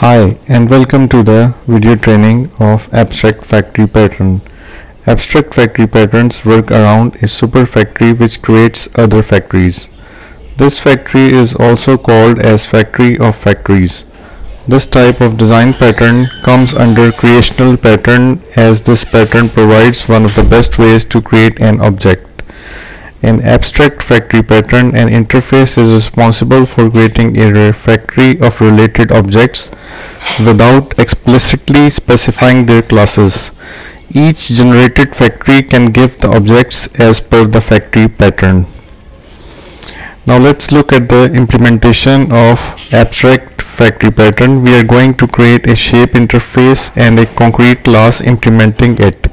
Hi and welcome to the video training of Abstract Factory Pattern. Abstract Factory Patterns work around a super factory which creates other factories. This factory is also called as factory of factories. This type of design pattern comes under creational pattern as this pattern provides one of the best ways to create an object. An abstract factory pattern and interface is responsible for creating a factory of related objects without explicitly specifying their classes. Each generated factory can give the objects as per the factory pattern. Now let's look at the implementation of abstract factory pattern. We are going to create a shape interface and a concrete class implementing it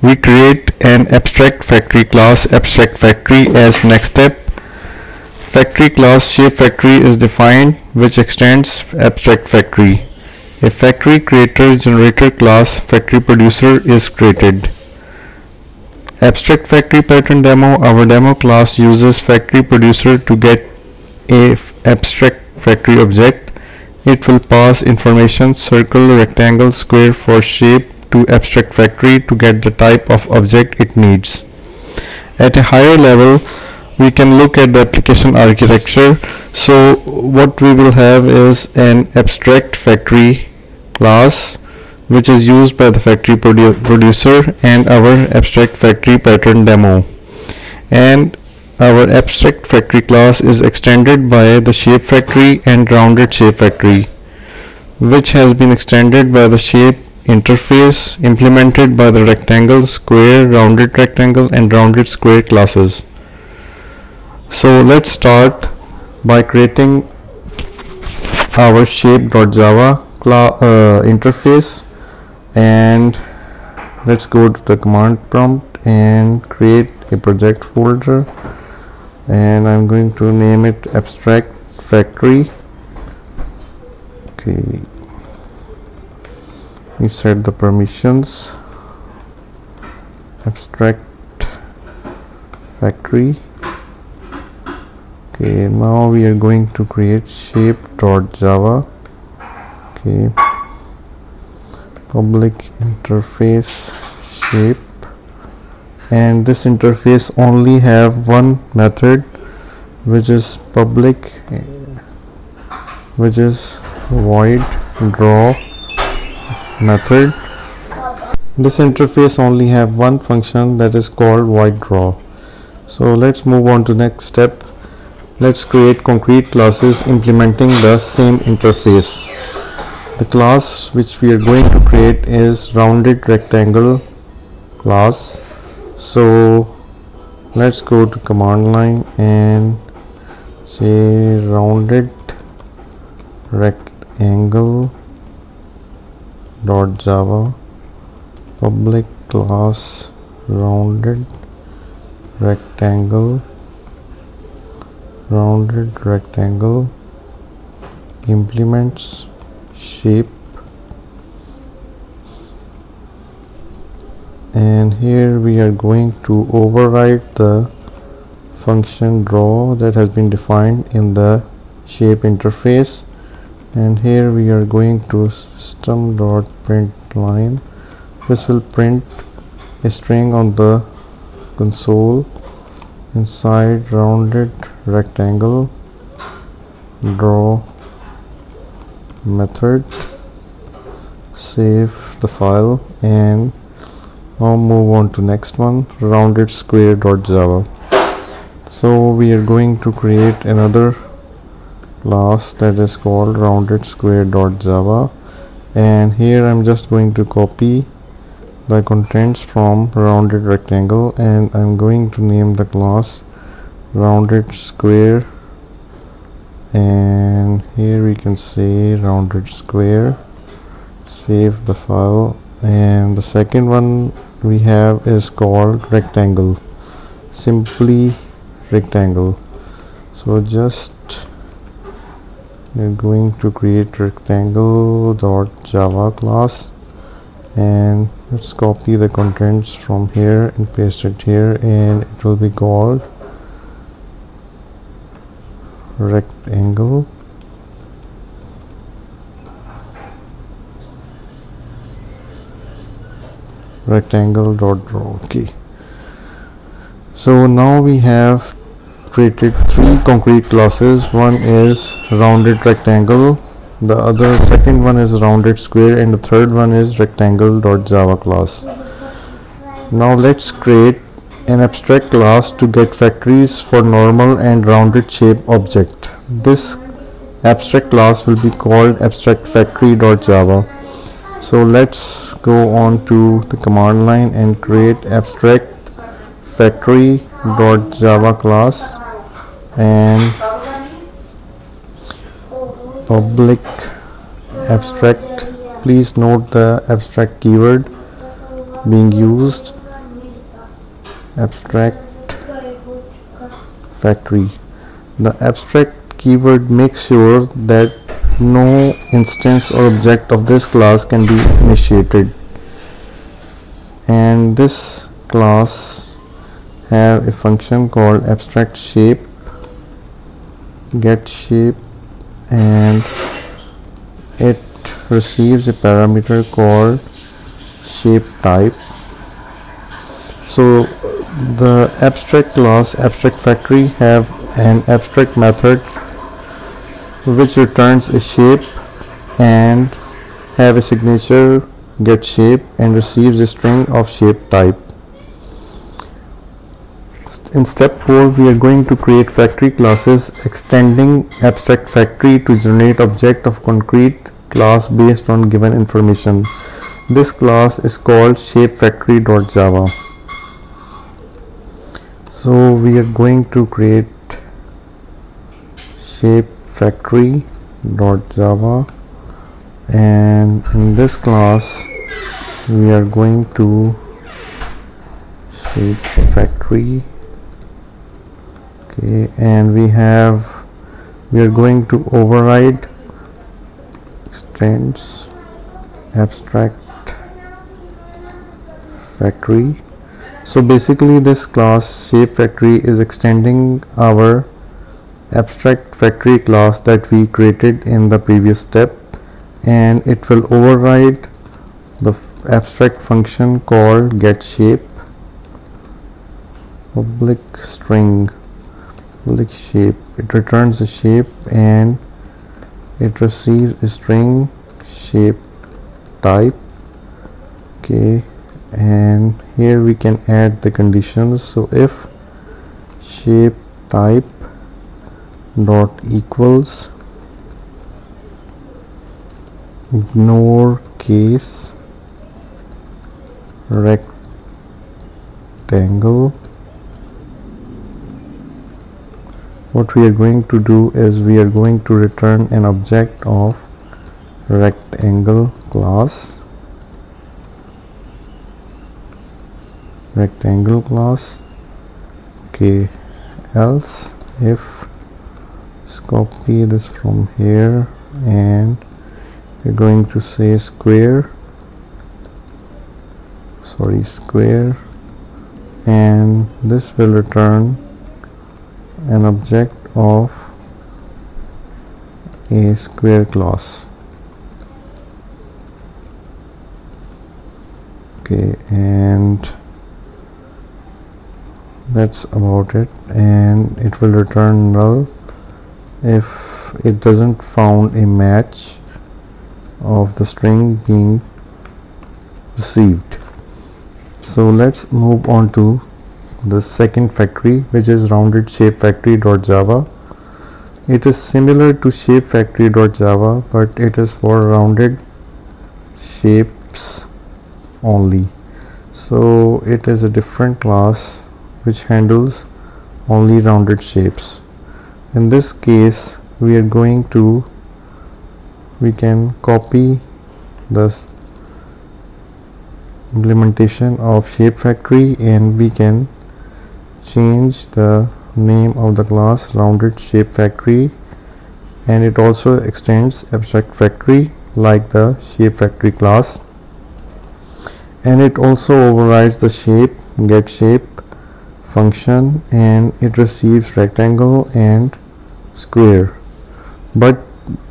we create an abstract factory class abstract factory as next step. Factory class shape factory is defined which extends abstract factory. A factory creator generator class factory producer is created. Abstract factory pattern demo our demo class uses factory producer to get a abstract factory object. It will pass information circle rectangle square for shape to abstract factory to get the type of object it needs. At a higher level we can look at the application architecture so what we will have is an abstract factory class which is used by the factory produ producer and our abstract factory pattern demo and our abstract factory class is extended by the shape factory and rounded shape factory which has been extended by the shape interface implemented by the rectangle, square, rounded rectangle and rounded square classes. So let's start by creating our shape.java uh, interface and let's go to the command prompt and create a project folder. And I'm going to name it abstract factory. Okay we set the permissions. Abstract factory. Okay now we are going to create shape.java okay. Public interface shape. And this interface only have one method which is public which is void draw method. This interface only have one function that is called void draw. So let's move on to next step. Let's create concrete classes implementing the same interface. The class which we are going to create is rounded rectangle class. So let's go to command line and say rounded rectangle dot java public class rounded rectangle rounded rectangle implements shape. And here we are going to override the function draw that has been defined in the shape interface and here we are going to system dot print line this will print a string on the console inside rounded rectangle. Draw method. Save the file and now move on to next one rounded square dot java. So we are going to create another class that is called rounded square dot java. And here I'm just going to copy the contents from rounded rectangle and I'm going to name the class rounded square. And here we can say rounded square. Save the file. And the second one we have is called rectangle. Simply rectangle. So just we're going to create rectangle dot java class and let's copy the contents from here and paste it here and it will be called rectangle. Rectangle dot draw okay. So now we have created three concrete classes. One is rounded rectangle. The other second one is rounded square and the third one is rectangle dot java class. Now let's create an abstract class to get factories for normal and rounded shape object. This abstract class will be called abstract factory dot java. So let's go on to the command line and create abstract factory dot java class and public abstract. Please note the abstract keyword being used. Abstract factory. The abstract keyword makes sure that no instance or object of this class can be initiated. And this class have a function called abstract shape get shape and it receives a parameter called shape type so the abstract class abstract factory have an abstract method which returns a shape and have a signature get shape and receives a string of shape type. In step 4 we are going to create factory classes extending abstract factory to generate object of concrete class based on given information. This class is called shapefactory.java. So we are going to create shape factory dot java and in this class we are going to shape factory okay and we have we are going to override extends abstract factory. So basically this class shape factory is extending our abstract factory class that we created in the previous step and it will override the abstract function called get shape public string public shape. It returns a shape and it receives a string shape type okay? And here we can add the conditions. So if shape type dot equals ignore case rectangle what we are going to do is we are going to return an object of rectangle class. Rectangle class. Okay else if copy this from here and we're going to say square. Sorry square. And this will return an object of a square class. Okay and that's about it. And it will return null if it doesn't found a match of the string being received. So let's move on to the second factory which is rounded shape factory.java it is similar to shape factory.java but it is for rounded shapes only. So it is a different class which handles only rounded shapes. In this case we are going to we can copy this implementation of shape factory and we can change the name of the class rounded shape factory and it also extends abstract factory like the shape factory class and it also overrides the shape get shape function and it receives rectangle and square. But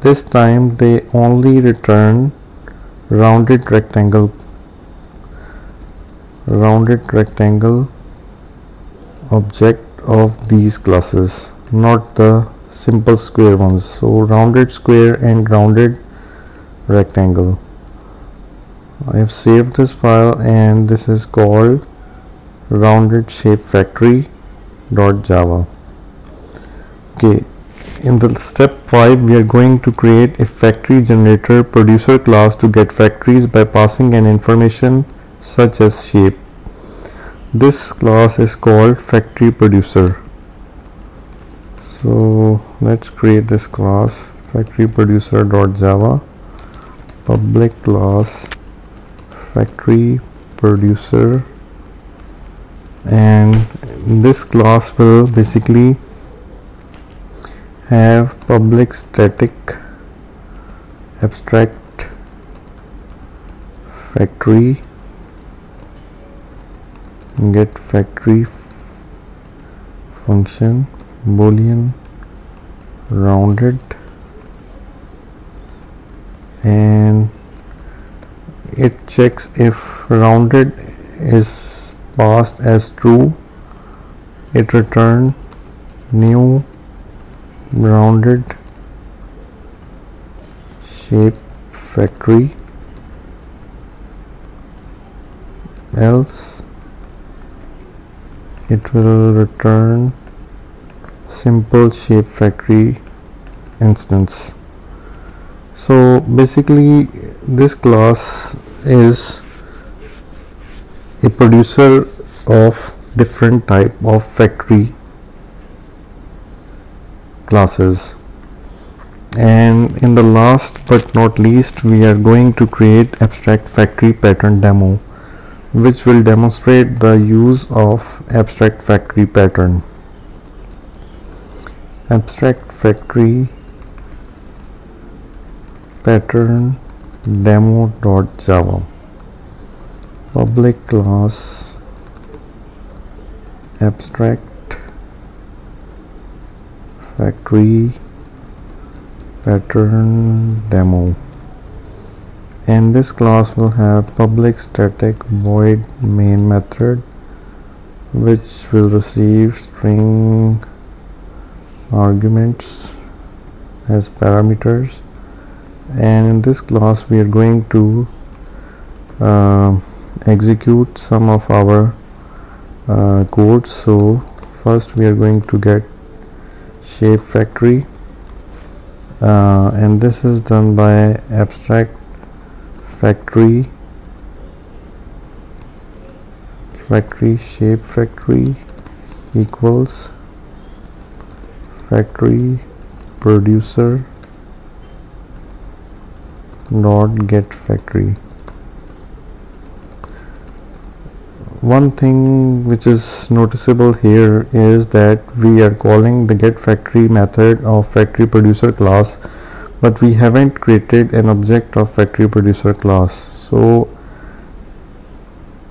this time they only return rounded rectangle rounded rectangle object of these classes not the simple square ones. So rounded square and rounded rectangle. I have saved this file and this is called rounded shape factory dot java. Okay in the step 5 we are going to create a factory generator producer class to get factories by passing an information such as shape this class is called factory producer. So let's create this class factory producer dot java public class factory producer. And this class will basically have public static abstract factory get factory function boolean rounded and it checks if rounded is passed as true. It return new rounded shape factory. Else it will return simple shape factory instance. So basically this class is a producer of different type of factory classes. And in the last but not least we are going to create abstract factory pattern demo which will demonstrate the use of abstract factory pattern. Abstract factory pattern demo.java public class abstract factory pattern demo and this class we'll have public static void main method which will receive string arguments as parameters. And in this class we are going to uh, execute some of our uh, code so first we are going to get shape factory. Uh, and this is done by abstract factory. Factory shape factory equals factory producer dot get factory. One thing which is noticeable here is that we are calling the get factory method of factory producer class but we haven't created an object of factory producer class. So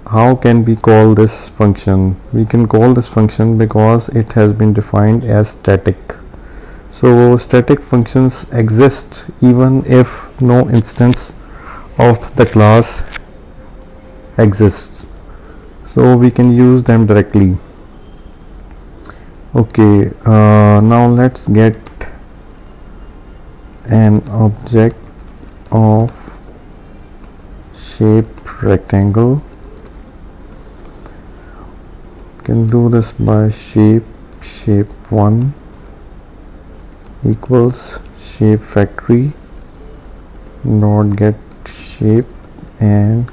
how can we call this function? We can call this function because it has been defined as static. So static functions exist even if no instance of the class exists. So we can use them directly. Okay uh, now let's get an object of shape rectangle. Can do this by shape shape 1 equals shape factory. Not get shape and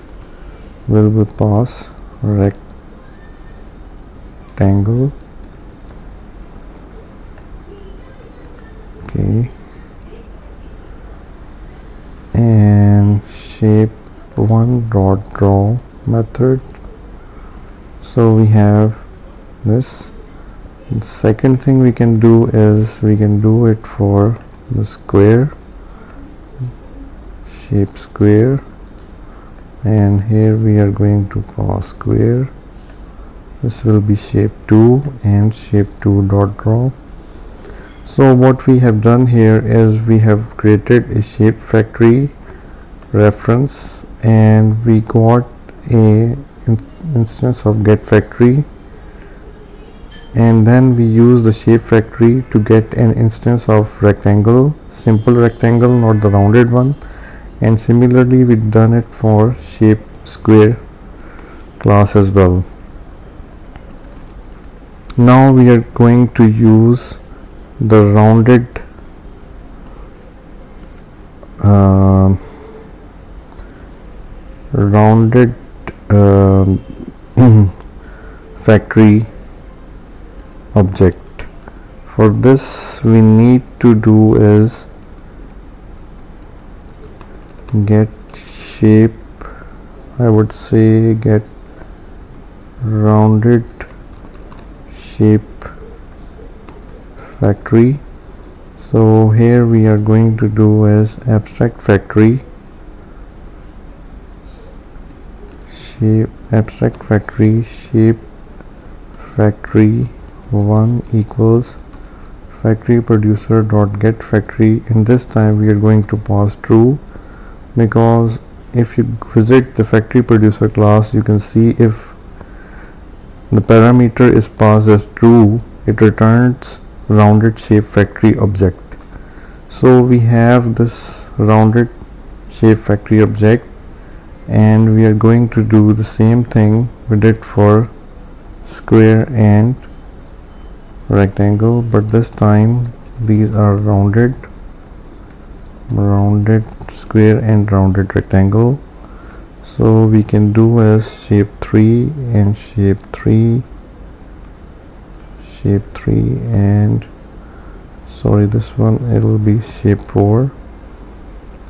will be pass rectangle. Okay and shape one dot draw method. So we have this. Second thing we can do is we can do it for the square shape square. And here we are going to pass square. This will be shape 2 and shape 2 dot draw so what we have done here is we have created a shape factory reference and we got a in instance of get factory. And then we use the shape factory to get an instance of rectangle simple rectangle not the rounded one. And similarly we've done it for shape square class as well. Now we are going to use the rounded uh, rounded uh, factory object. For this we need to do is get shape I would say get rounded shape factory. So here we are going to do as abstract factory. Shape abstract factory shape factory 1 equals factory producer dot get factory. And this time we are going to pass true because if you visit the factory producer class you can see if the parameter is passed as true it returns rounded shape factory object. So we have this rounded shape factory object and we are going to do the same thing we did for square and rectangle but this time these are rounded rounded square and rounded rectangle. So we can do as shape 3 and shape 3 shape 3 and sorry this one it will be shape 4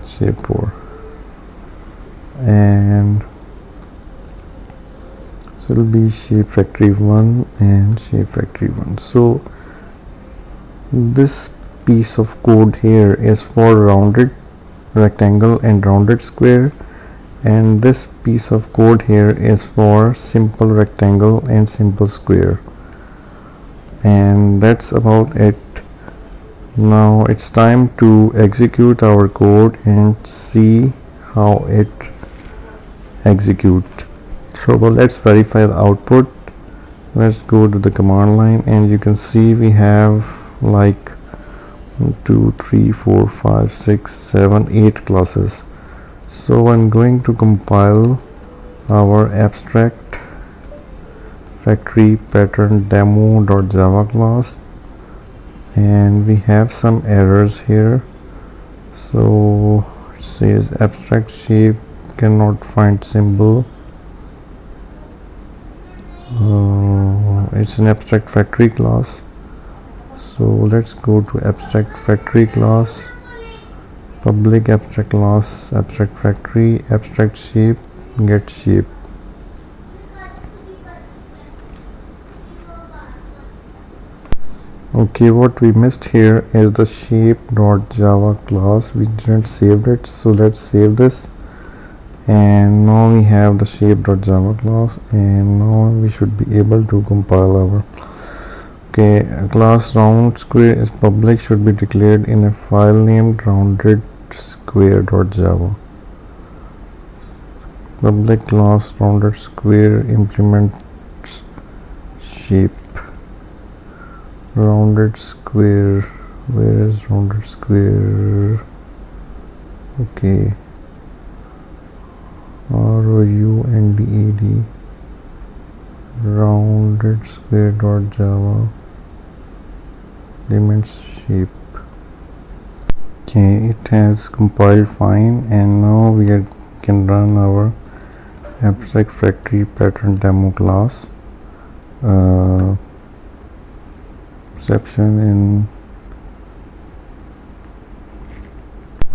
shape 4 and so it will be shape factory 1 and shape factory 1 so this piece of code here is for rounded rectangle and rounded square. And this piece of code here is for simple rectangle and simple square and that's about it. Now it's time to execute our code and see how it execute. So well, let's verify the output. Let's go to the command line and you can see we have like two three four five six seven eight classes. So I'm going to compile our abstract factory pattern demo.java class. And we have some errors here. So it says abstract shape cannot find symbol. Uh, it's an abstract factory class. So let's go to abstract factory class. Public abstract class abstract factory abstract shape get shape okay what we missed here is the shape.java class. We didn't save it so let's save this. And now we have the shape.java class and now we should be able to compile our okay class round square is public should be declared in a file named rounded square.java public class rounded square implements shape rounded square. Where is rounded square? Okay. R O U N D E D. Rounded square dot java. Implements shape. Okay it has compiled fine and now we are, can run our abstract factory pattern demo class. Uh, section in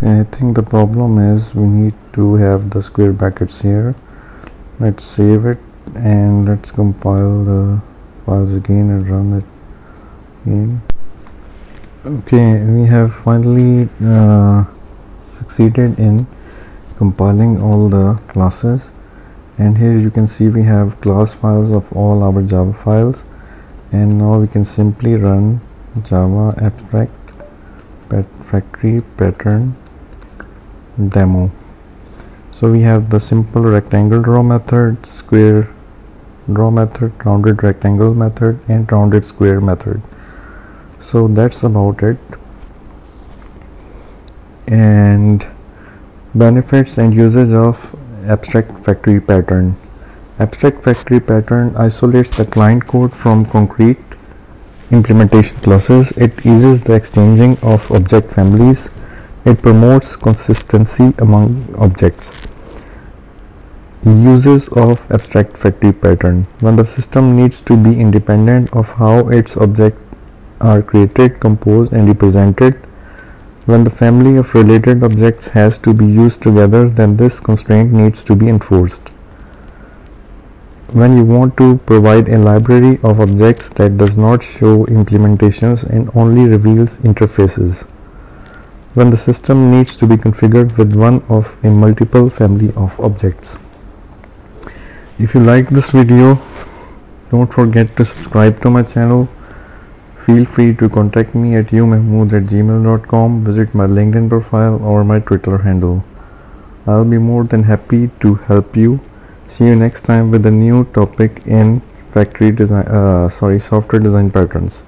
I think the problem is we need to have the square brackets here. Let's save it and let's compile the files again and run it again. Okay we have finally uh, succeeded in compiling all the classes. And here you can see we have class files of all our java files and now we can simply run java abstract factory pattern demo. So we have the simple rectangle draw method square draw method rounded rectangle method and rounded square method. So that's about it. And benefits and usage of abstract factory pattern abstract factory pattern isolates the client code from concrete implementation classes it eases the exchanging of object families. It promotes consistency among objects. Uses of abstract factory pattern. When the system needs to be independent of how its objects are created composed and represented when the family of related objects has to be used together, then this constraint needs to be enforced. When you want to provide a library of objects that does not show implementations and only reveals interfaces. When the system needs to be configured with one of a multiple family of objects. If you like this video, don't forget to subscribe to my channel Feel free to contact me at umahmood at gmail.com, visit my LinkedIn profile or my Twitter handle. I'll be more than happy to help you. See you next time with a new topic in factory design, uh, sorry, software design patterns.